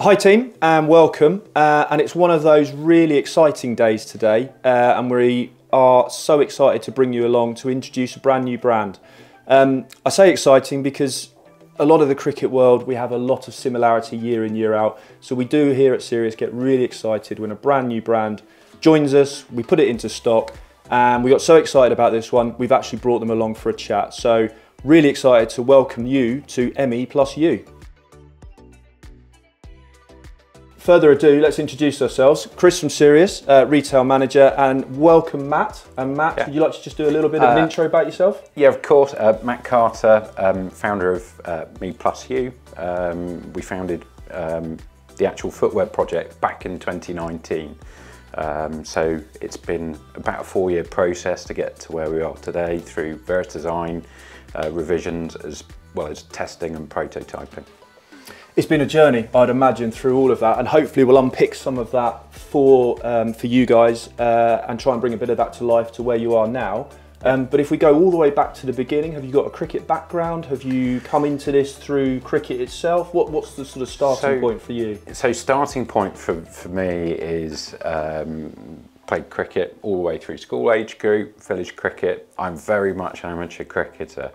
Hi team and welcome uh, and it's one of those really exciting days today uh, and we are so excited to bring you along to introduce a brand new brand. Um, I say exciting because a lot of the cricket world we have a lot of similarity year in year out so we do here at Serious get really excited when a brand new brand joins us, we put it into stock and we got so excited about this one we've actually brought them along for a chat so really excited to welcome you to ME plus you. Further ado, let's introduce ourselves. Chris from Serious, uh, retail manager, and welcome Matt. And Matt, yeah. would you like to just do a little bit of an uh, intro about yourself? Yeah, of course. Uh, Matt Carter, um, founder of uh, Me Plus You. Um, we founded um, the actual footwear project back in 2019. Um, so it's been about a four-year process to get to where we are today through various design uh, revisions as well as testing and prototyping it's been a journey, I'd imagine, through all of that, and hopefully we'll unpick some of that for um, for you guys uh, and try and bring a bit of that to life to where you are now. Um, but if we go all the way back to the beginning, have you got a cricket background? Have you come into this through cricket itself? What, what's the sort of starting so, point for you? So starting point for, for me is um, played cricket all the way through school age group, village cricket. I'm very much an amateur cricketer.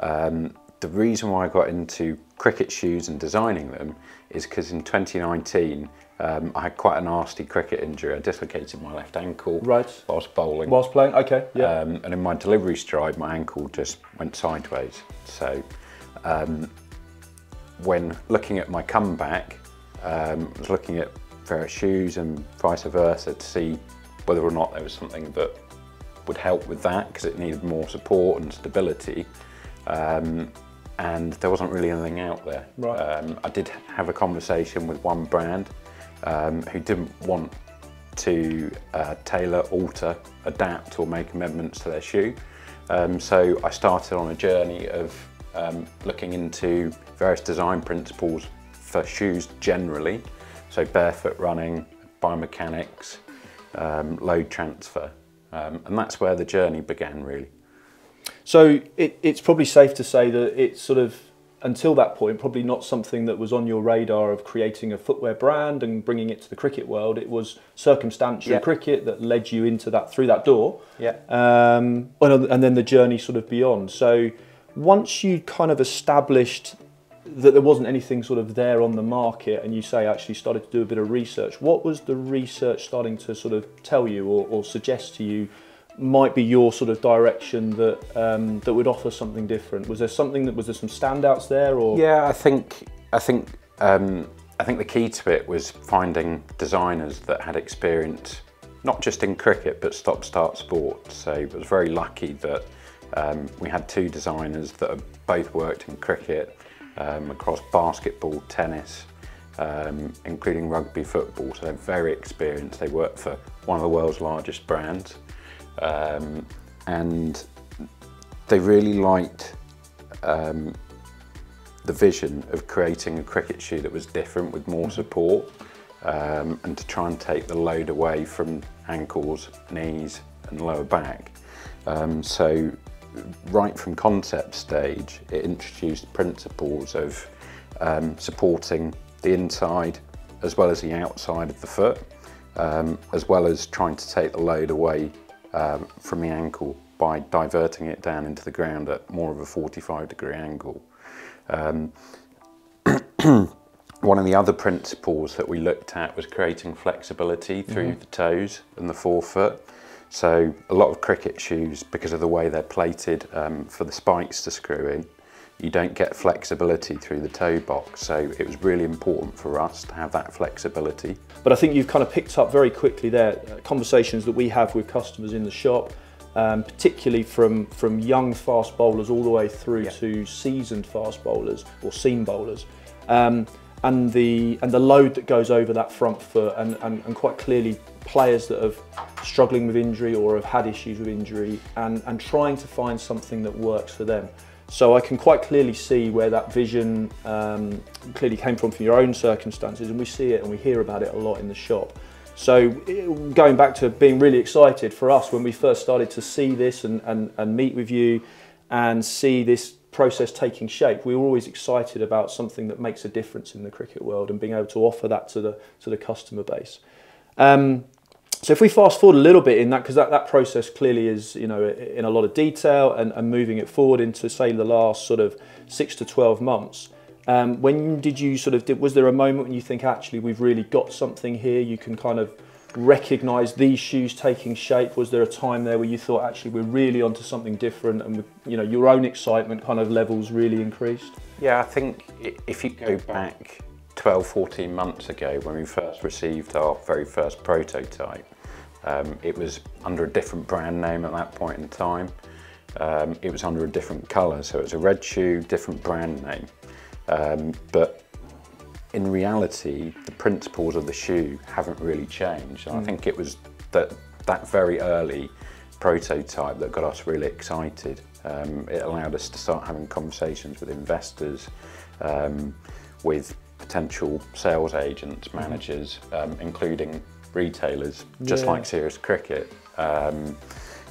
Um, the reason why I got into cricket shoes and designing them is because in 2019 um, I had quite a nasty cricket injury. I dislocated my left ankle right. whilst bowling. Whilst playing, okay, yeah. Um, and in my delivery stride, my ankle just went sideways. So um, when looking at my comeback, um, I was looking at various shoes and vice versa to see whether or not there was something that would help with that because it needed more support and stability. Um, and there wasn't really anything out there. Right. Um, I did have a conversation with one brand um, who didn't want to uh, tailor, alter, adapt or make amendments to their shoe. Um, so I started on a journey of um, looking into various design principles for shoes generally, so barefoot running, biomechanics, um, load transfer, um, and that's where the journey began really. So it, it's probably safe to say that it's sort of until that point probably not something that was on your radar of creating a footwear brand and bringing it to the cricket world. It was circumstantial yeah. cricket that led you into that through that door. Yeah. Um, and then the journey sort of beyond. So once you kind of established that there wasn't anything sort of there on the market and you say actually started to do a bit of research, what was the research starting to sort of tell you or, or suggest to you might be your sort of direction that um, that would offer something different? Was there something that was there some standouts there, or yeah, I think I think um, I think the key to it was finding designers that had experience not just in cricket but stop-start sport. So I was very lucky that um, we had two designers that have both worked in cricket um, across basketball, tennis, um, including rugby, football. So they're very experienced. They work for one of the world's largest brands. Um, and they really liked um, the vision of creating a cricket shoe that was different with more mm-hmm. support um, and to try and take the load away from ankles, knees and lower back. Um, so right from concept stage, it introduced principles of um, supporting the inside as well as the outside of the foot, um, as well as trying to take the load away um, from the ankle by diverting it down into the ground at more of a 45 degree angle. Um, one of the other principles that we looked at was creating flexibility through mm -hmm. the toes and the forefoot. So a lot of cricket shoes, because of the way they're plated um, for the spikes to screw in, you don't get flexibility through the toe box. So it was really important for us to have that flexibility. But I think you've kind of picked up very quickly there uh, conversations that we have with customers in the shop, um, particularly from, from young fast bowlers all the way through yeah. to seasoned fast bowlers or seam bowlers. Um, and the and the load that goes over that front foot and, and, and quite clearly players that have struggling with injury or have had issues with injury and, and trying to find something that works for them. So I can quite clearly see where that vision um, clearly came from from your own circumstances and we see it and we hear about it a lot in the shop. So going back to being really excited for us when we first started to see this and, and, and meet with you and see this process taking shape, we were always excited about something that makes a difference in the cricket world and being able to offer that to the to the customer base. Um, so if we fast forward a little bit in that, because that, that process clearly is, you know, in a lot of detail and, and moving it forward into say the last sort of six to 12 months, um, when did you sort of, did, was there a moment when you think actually we've really got something here, you can kind of recognise these shoes taking shape? Was there a time there where you thought actually we're really onto something different and you know your own excitement kind of levels really increased? Yeah, I think if you go back 12, 14 months ago when we first received our very first prototype, um, it was under a different brand name at that point in time. Um, it was under a different colour, so it was a red shoe, different brand name. Um, but in reality, the principles of the shoe haven't really changed. Mm. I think it was that, that very early prototype that got us really excited. Um, it allowed us to start having conversations with investors, um, with potential sales agents, mm-hmm. managers, um, including retailers, just yeah. like Serious Cricket. Um,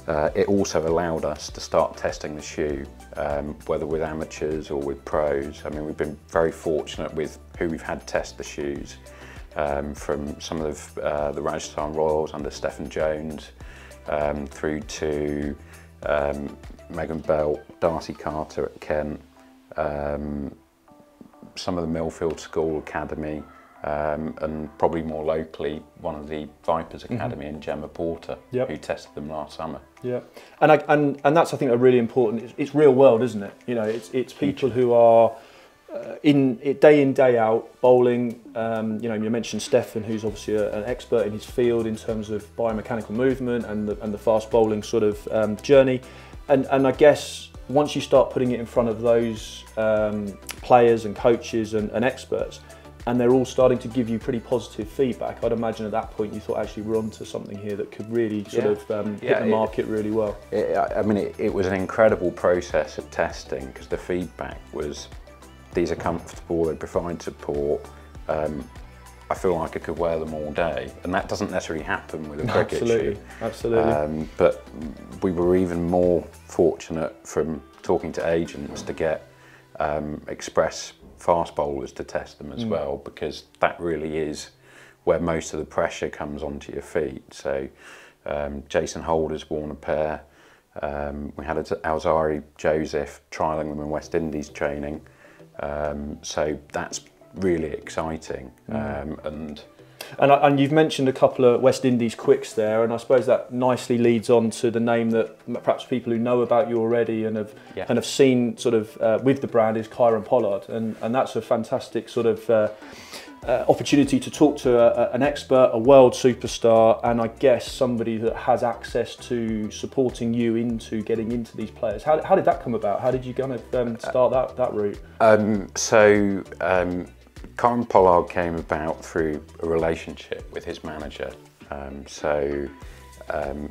uh, it also allowed us to start testing the shoe, um, whether with amateurs or with pros. I mean, we've been very fortunate with who we've had test the shoes, um, from some of the, uh, the Rajasthan Royals under Steffan Jones, um, through to um, Megan Belt, Darcy Carter at Kent, um, some of the Millfield School Academy, um, and probably more locally, one of the Vipers mm-hmm. Academy mm -hmm. in Gemma Porter, yep. who tested them last summer. Yeah, and I, and and that's I think a really important. It's, it's real world, isn't it? You know, it's it's people who are uh, in it day in day out bowling. Um, you know, you mentioned Steffan, who's obviously a, an expert in his field in terms of biomechanical movement and the and the fast bowling sort of um, journey, and and I guess once you start putting it in front of those um, players and coaches and, and experts, and they're all starting to give you pretty positive feedback. I'd imagine at that point you thought actually we're onto something here that could really sort yeah. of um, hit yeah, the market really well. It, I mean, it, it, was an incredible process of testing because the feedback was these are comfortable, they provide support. Um, I feel like I could wear them all day, and that doesn't necessarily happen with a cricket absolutely, shoe. Absolutely, um, but we were even more fortunate from talking to agents to get um, express fast bowlers to test them as mm. well because that really is where most of the pressure comes onto your feet. So um, Jason Holder's worn a pair. Um, we had Alzarri Joseph trialling them in West Indies training. Um, so that's really exciting. Mm. Um, and and, and you've mentioned a couple of West Indies quicks there, and I suppose that nicely leads on to the name that perhaps people who know about you already and have yeah. and have seen sort of uh, with the brand is Kieron Pollard, and and that's a fantastic sort of. Uh, uh, opportunity to talk to a, a, an expert, a world superstar, and I guess somebody that has access to supporting you into getting into these players. How, how did that come about? How did you kind of um, start that, that route? Um, so um, Kieron Pollard came about through a relationship with his manager. Um, so um,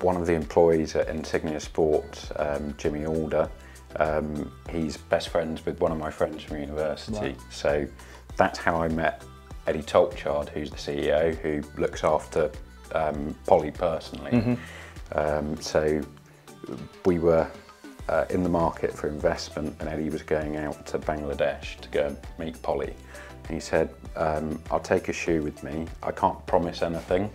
one of the employees at Insignia Sports, um, Jimmy Alder, um, he's best friends with one of my friends from university. Right. So that's how I met Eddie Tolchard, who's the CEO, who looks after um, Polly personally. Mm -hmm. so we were uh, in the market for investment and Eddie was going out to Bangladesh to go and meet Polly. He said, um, I'll take a shoe with me. I can't promise anything,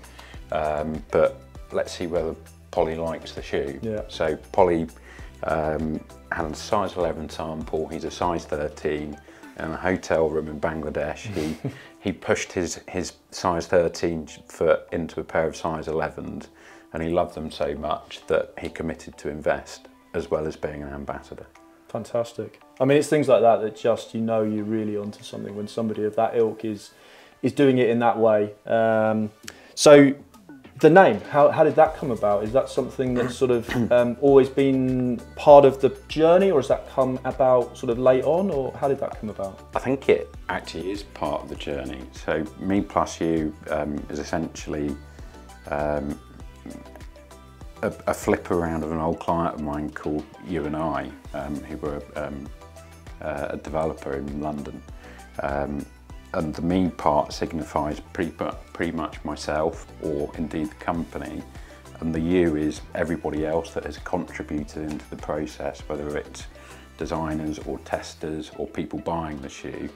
um, but let's see whether Polly likes the shoe. Yeah. So Polly um, had a size 11 sample, he's a size 13, in a hotel room in Bangladesh. He, he pushed his, his size 13 foot into a pair of size 11s and he loved them so much that he committed to invest as well as being an ambassador. Fantastic. I mean, it's things like that that just you know you're really onto something when somebody of that ilk is is doing it in that way. Um, so the name, how, how did that come about? Is that something that's sort of um, always been part of the journey or has that come about sort of late on or how did that come about? I think it actually is part of the journey. So Me Plus You um, is essentially um, a, a, flip around of an old client of mine called You and I, um, who were um, uh, a developer in London. Um, and the me part signifies pretty, pretty much myself or indeed the company. And the you is everybody else that has contributed into the process, whether it's designers or testers or people buying the shoe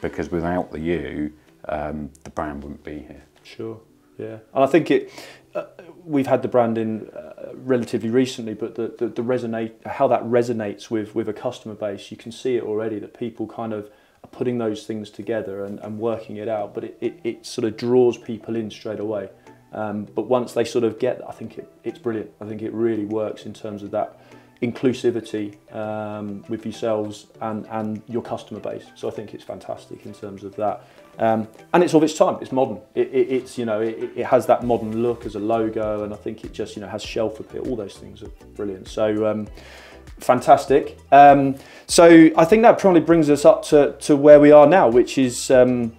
because without the you, um, the brand wouldn't be here. Sure. Yeah, and I think it. we've had the brand in uh, relatively recently, but the, the, the, resonate how that resonates with with a customer base, you can see it already that people kind of are putting those things together and, and working it out. But it, it, it sort of draws people in straight away. Um, but once they sort of get, that, I think it, it's brilliant. I think it really works in terms of that inclusivity um, with yourselves and, and your customer base. So I think it's fantastic in terms of that. Um, and it's of its time. It's modern. It, it, it's you know it, it, has that modern look as a logo, and I think it just you know has shelf appeal. All those things are brilliant. So um, fantastic. Um, so I think that probably brings us up to, to where we are now, which is um,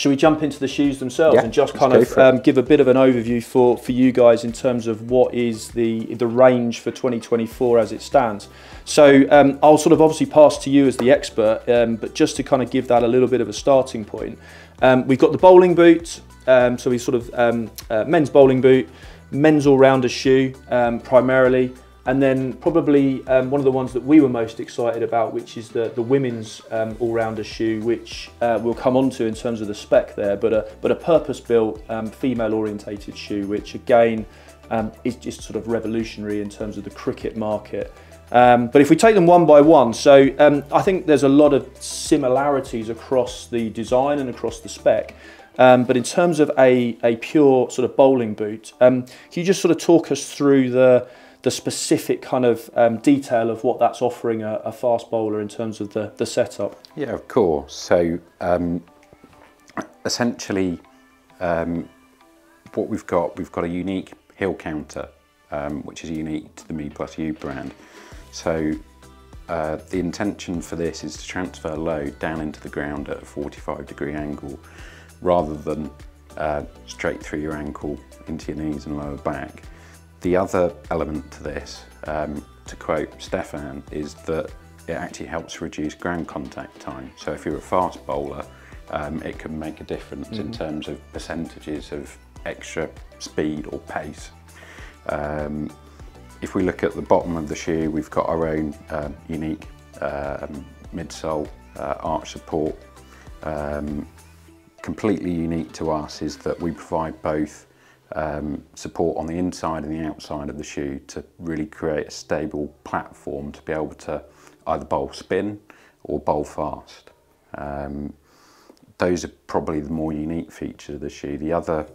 should we jump into the shoes themselves yeah, and just kind of um, give a bit of an overview for, for you guys in terms of what is the the range for 2024 as it stands? So um, I'll sort of obviously pass to you as the expert, um, but just to kind of give that a little bit of a starting point, um, we've got the bowling boot. Um, so we sort of um, uh, men's bowling boot, men's all-rounder shoe primarily. And then probably um, one of the ones that we were most excited about, which is the, the women's um, all-rounder shoe, which uh, we'll come on to in terms of the spec there, but a, but a purpose-built um, female-orientated shoe, which again um, is just sort of revolutionary in terms of the cricket market. Um, but if we take them one by one, so um, I think there's a lot of similarities across the design and across the spec. Um, but in terms of a, a pure sort of bowling boot, um, can you just sort of talk us through the the specific kind of um, detail of what that's offering a, a, fast bowler in terms of the, the setup? Yeah, of course. So um, essentially, um, what we've got, we've got a unique heel counter, um, which is unique to the Me Plus You brand. So uh, the intention for this is to transfer load down into the ground at a 45 degree angle rather than uh, straight through your ankle into your knees and lower back. The other element to this, um, to quote Steffan, is that it actually helps reduce ground contact time. So if you're a fast bowler, um, it can make a difference mm -hmm. in terms of percentages of extra speed or pace. Um, if we look at the bottom of the shoe, we've got our own um, unique um, midsole uh, arch support. Um, completely unique to us is that we provide both um, support on the inside and the outside of the shoe to really create a stable platform to be able to either bowl spin or bowl fast. Um, those are probably the more unique features of the shoe. The other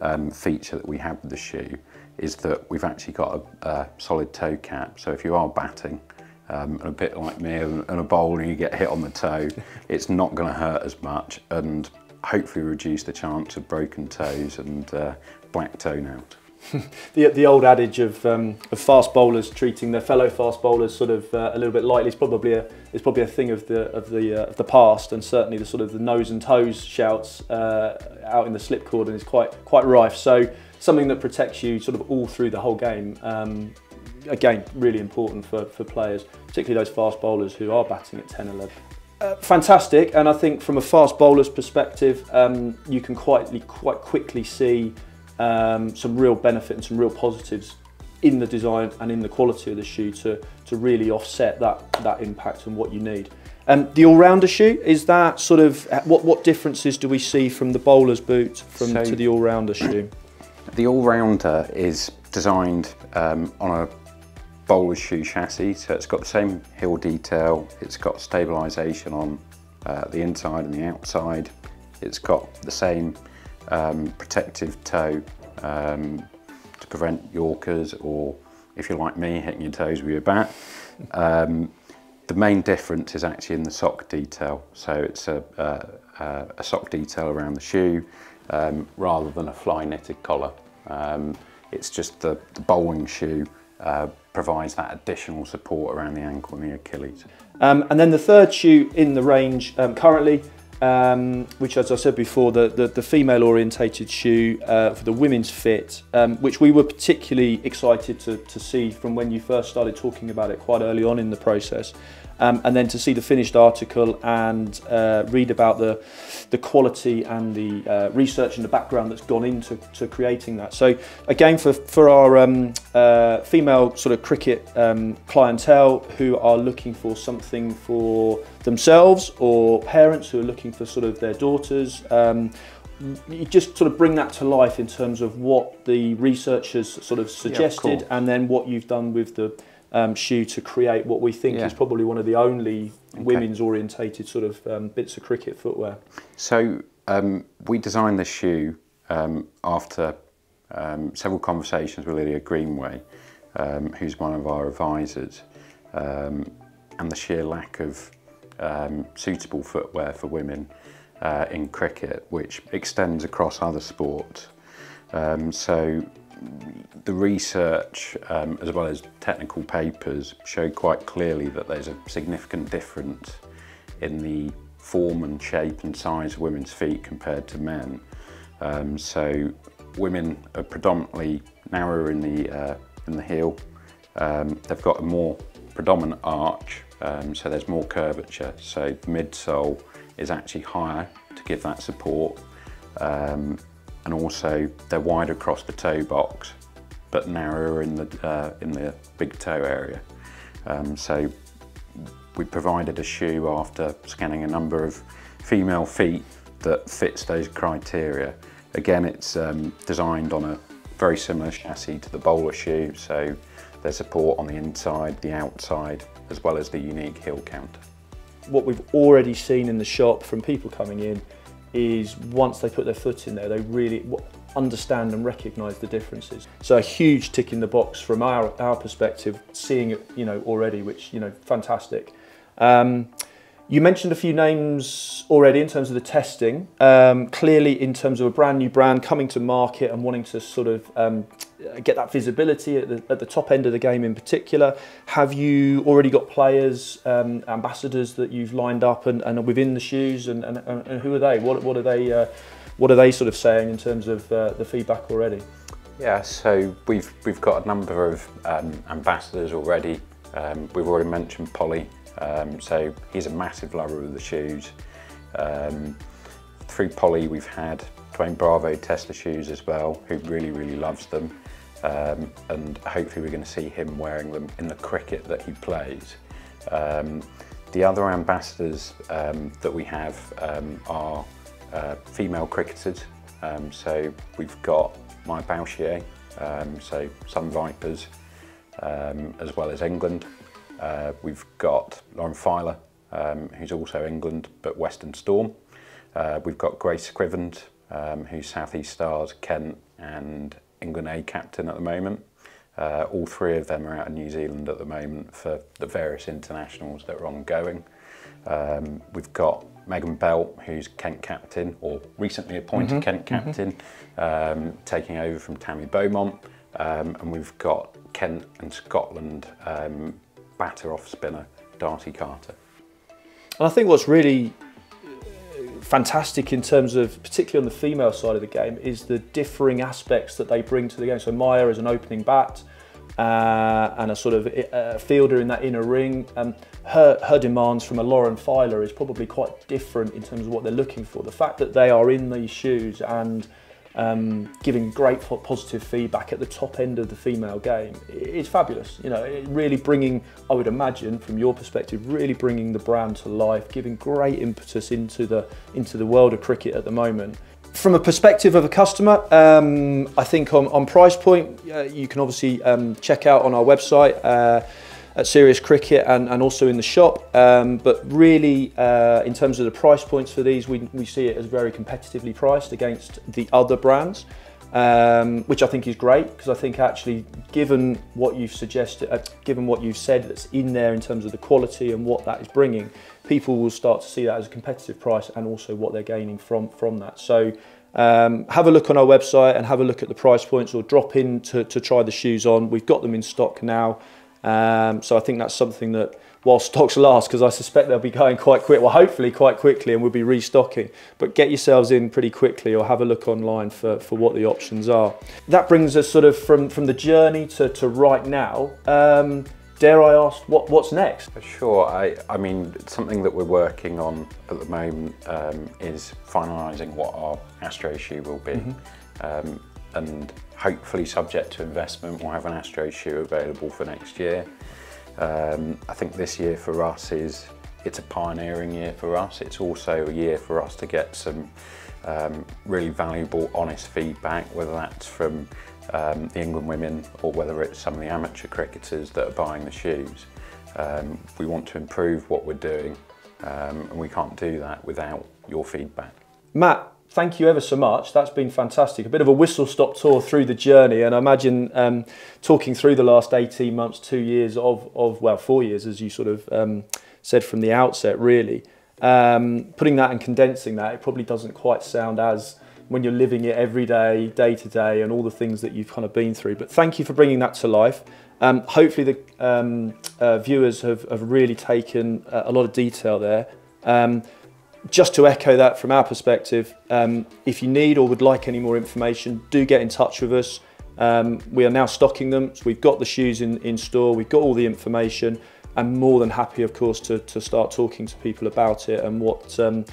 um, feature that we have with the shoe is that we've actually got a, a solid toe cap. So if you are batting, um, and a bit like me and a bowl and you get hit on the toe, it's not going to hurt as much and hopefully reduce the chance of broken toes and uh, black toenail. the, the old adage of, um, of fast bowlers treating their fellow fast bowlers sort of uh, a little bit lightly is probably a is probably a thing of the of the uh, of the past, and certainly the sort of the nose and toes shouts uh, out in the slip cordon is quite quite rife. So something that protects you sort of all through the whole game. Um, again, really important for, for players, particularly those fast bowlers who are batting at 10 11. Uh, fantastic, and I think from a fast bowler's perspective, um, you can quite quite quickly see um, some real benefit and some real positives in the design and in the quality of the shoe to, to really offset that, that impact and what you need. Um, the all-rounder shoe, is that sort of, what, what differences do we see from the bowler's boot from, so, to the all-rounder shoe? The all-rounder is designed um, on a bowler's shoe chassis, so it's got the same heel detail, it's got stabilisation on uh, the inside and the outside, it's got the same um, protective toe um, to prevent Yorkers or, if you're like me, hitting your toes with your bat. Um, the main difference is actually in the sock detail. So it's a, a, sock detail around the shoe um, rather than a fly knitted collar. Um, it's just the, the bowling shoe uh, provides that additional support around the ankle and the Achilles. Um, and then the third shoe in the range um, currently um, which, as I said before, the, the, the female orientated shoe uh, for the women's fit, um, which we were particularly excited to, to see from when you first started talking about it quite early on in the process. Um, and then to see the finished article and uh, read about the the quality and the uh, research and the background that's gone into to creating that. So again, for for our um, uh, female sort of cricket um, clientele who are looking for something for themselves or parents who are looking for sort of their daughters. Um, you just sort of bring that to life in terms of what the researchers sort of suggested yeah, and then what you've done with the um, shoe to create what we think yeah. is probably one of the only okay. women's orientated sort of um, bits of cricket footwear. So um, we designed the shoe um, after um, several conversations with Lydia Greenway, um, who's one of our advisors, and the sheer lack of suitable footwear for women uh, in cricket, which extends across other sports. so the research um, as well as technical papers show quite clearly that there's a significant difference in the form and shape and size of women's feet compared to men. Um, so women are predominantly narrower in the, uh, in the heel. Um, they've got a more predominant arch, um, so there's more curvature. So the midsole is actually higher to give that support. And also they're wide across the toe box but narrower in the, uh, in the big toe area. Um, so we provided a shoe after scanning a number of female feet that fits those criteria. Again, it's um, designed on a very similar chassis to the bowler shoe, so there's support on the inside, the outside, as well as the unique heel counter. What we've already seen in the shop from people coming in is once they put their foot in there, they really understand and recognise the differences. So a huge tick in the box from our, our perspective, seeing it, you know, already, which, you know, fantastic. Um, you mentioned a few names already in terms of the testing. Um, clearly, in terms of a brand new brand coming to market and wanting to sort of um, get that visibility at the, at the, top end of the game in particular, have you already got players, um, ambassadors that you've lined up and, and within the shoes, and, and, and, who are they? What, what are they? Uh, what are they sort of saying in terms of uh, the feedback already? Yeah, so we've we've got a number of um, ambassadors already. Um, we've already mentioned Polly, um, so he's a massive lover of the shoes. Um, through Polly, we've had Dwayne Bravo test the shoes as well, who really really loves them, um, and hopefully we're going to see him wearing them in the cricket that he plays. Um, the other ambassadors that we have are uh, female cricketers. Um, so we've got Maia Bouchier, um, so Southern Vipers, um, as well as England. Uh, we've got Lauren Filer, um, who's also England, but Western Storm. Uh, we've got Grace Scrivens, um, who's South East Stars, Kent and England A captain at the moment. Uh, all three of them are out in New Zealand at the moment for the various internationals that are ongoing. Um, we've got Megan Belt, who's Kent captain, or recently appointed mm -hmm. Kent mm-hmm. captain, mm -hmm. um, taking over from Tammy Beaumont. Um, and we've got Kent and Scotland um, batter off spinner, Darcy Carter. And I think what's really fantastic in terms of, particularly on the female side of the game, is the differing aspects that they bring to the game. So Maia is an opening bat, uh, and a sort of uh, fielder in that inner ring. Um, her, her demands from a Lauren Filer is probably quite different in terms of what they're looking for. The fact that they are in these shoes and um, giving great positive feedback at the top end of the female game is fabulous. You know, really bringing, I would imagine, from your perspective, really bringing the brand to life, giving great impetus into the into the world of cricket at the moment. From a perspective of a customer, um, I think on, on price point, uh, you can obviously um, check out on our website uh, at Serious Cricket and, and also in the shop. Um, but really, uh, in terms of the price points for these, we, we see it as very competitively priced against the other brands. Um, which I think is great because I think actually, given what you've suggested, uh, given what you've said that's in there in terms of the quality and what that is bringing, people will start to see that as a competitive price and also what they're gaining from from that. So um, have a look on our website and have a look at the price points or drop in to, to try the shoes on. We've got them in stock now. Um, so I think that's something that while stocks last, because I suspect they'll be going quite quick, well hopefully quite quickly and we'll be restocking, but get yourselves in pretty quickly or have a look online for, for what the options are. That brings us sort of from, from the journey to, to right now. Um, dare I ask, what, what's next? Sure. I, I mean, something that we're working on at the moment um, is finalising what our Astro shoe will be. Mm -hmm. um, and hopefully subject to investment, we'll have an Astro shoe available for next year. Um, I think this year for us is, it's a pioneering year for us. It's also a year for us to get some um, really valuable, honest feedback, whether that's from um, the England women or whether it's some of the amateur cricketers that are buying the shoes. Um, we want to improve what we're doing um, and we can't do that without your feedback. Matt, thank you ever so much. That's been fantastic. A bit of a whistle stop tour through the journey, and I imagine um, talking through the last 18 months, two years of, of well, four years, as you sort of um, said from the outset, really. Um, putting that and condensing that, it probably doesn't quite sound as when you're living it every day, day to day, and all the things that you've kind of been through. But thank you for bringing that to life. Um, hopefully, the um, uh, viewers have, have really taken a lot of detail there. Just to echo that from our perspective, um, if you need or would like any more information, do get in touch with us. Um, we are now stocking them. So we've got the shoes in, in store, we've got all the information. I'm more than happy, of course, to, to start talking to people about it and what um,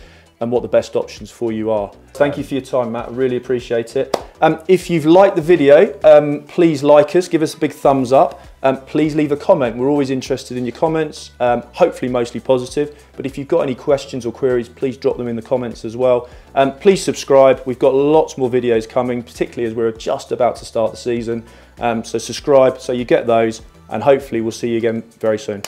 and what the best options for you are. Thank you for your time, Matt. Really appreciate it. Um, if you've liked the video, um, please like us, give us a big thumbs up. Um, please leave a comment. We're always interested in your comments, um, hopefully mostly positive. But if you've got any questions or queries, please drop them in the comments as well. Um, please subscribe. We've got lots more videos coming, particularly as we're just about to start the season. Um, so subscribe so you get those and hopefully we'll see you again very soon.